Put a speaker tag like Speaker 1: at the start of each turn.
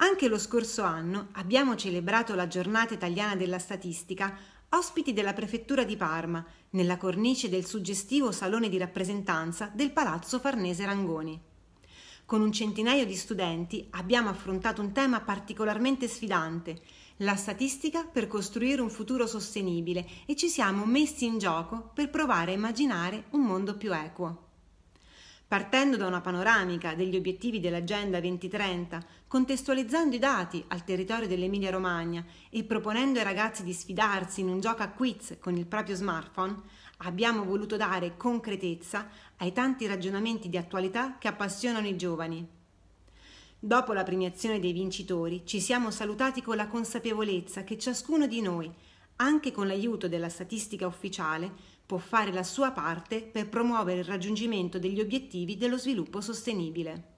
Speaker 1: Anche lo scorso anno abbiamo celebrato la giornata italiana della statistica ospiti della prefettura di Parma, nella cornice del suggestivo salone di rappresentanza del Palazzo Farnese Rangoni. Con un centinaio di studenti abbiamo affrontato un tema particolarmente sfidante, la statistica per costruire un futuro sostenibile e ci siamo messi in gioco per provare a immaginare un mondo più equo. Partendo da una panoramica degli obiettivi dell'Agenda 2030, contestualizzando i dati al territorio dell'Emilia-Romagna e proponendo ai ragazzi di sfidarsi in un gioco a quiz con il proprio smartphone, abbiamo voluto dare concretezza ai tanti ragionamenti di attualità che appassionano i giovani. Dopo la premiazione dei vincitori ci siamo salutati con la consapevolezza che ciascuno di noi, anche con l'aiuto della statistica ufficiale, può fare la sua parte per promuovere il raggiungimento degli obiettivi dello sviluppo sostenibile.